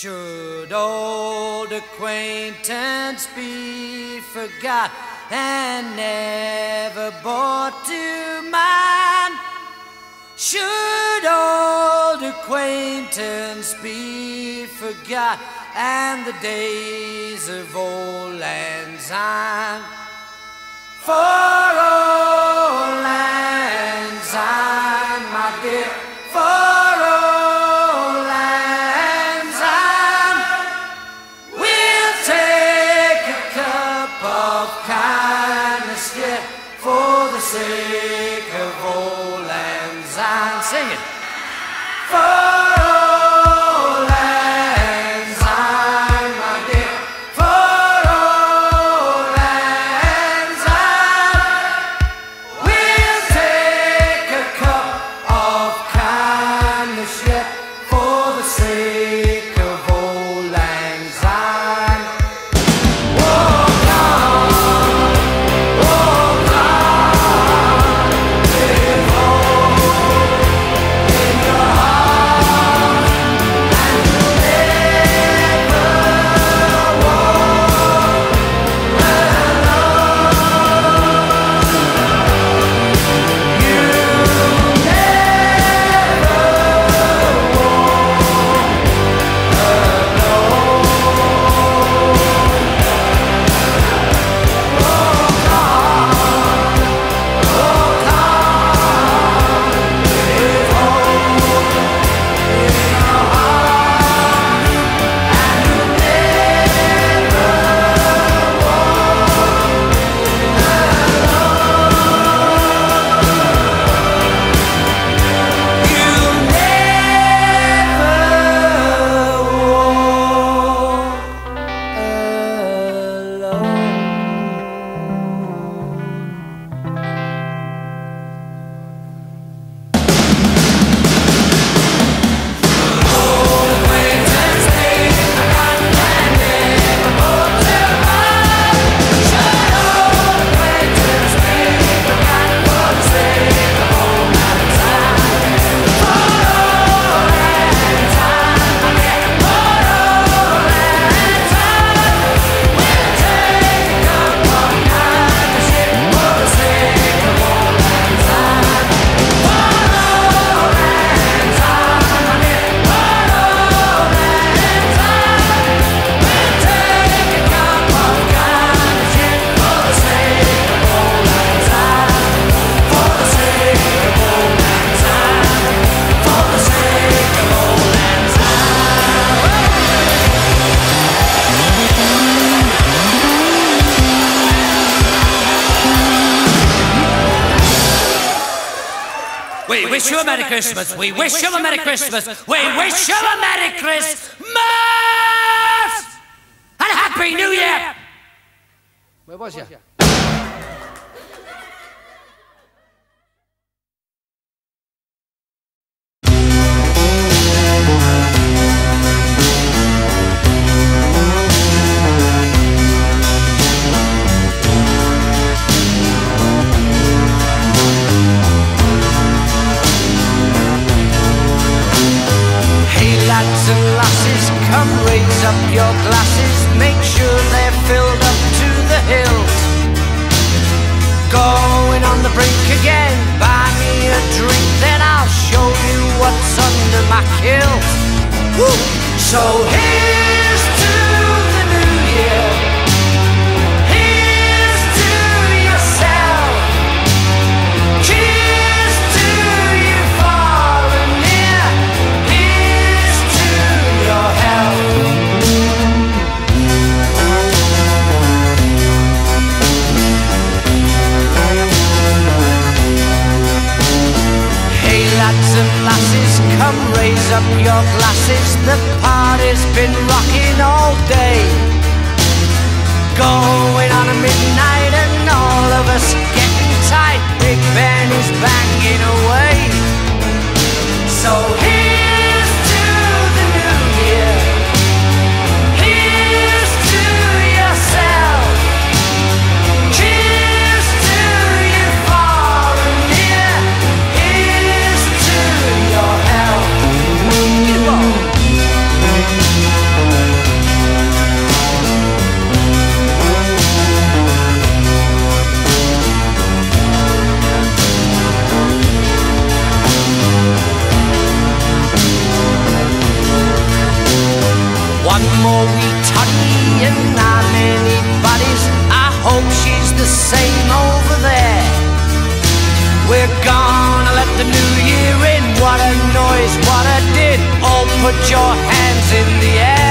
Should old acquaintance be forgot and never brought to mind? Should old acquaintance be forgot and the days of auld lang syne? For of kindness, yeah, for the sake of auld lang syne. Sing it. We wish you a Merry Christmas. We wish you a Merry Christmas. We wish you a Merry Christmas and a Happy New Year. Where was you? Lads and lasses, come raise up your glasses, make sure they're filled up to the hilt. Going on the brink again, buy me a drink, then I'll show you what's under my kilt. Woo! So here's We're gonna let the new year in. What a noise, what a din. All put your hands in the air.